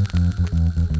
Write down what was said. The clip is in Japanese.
どこ?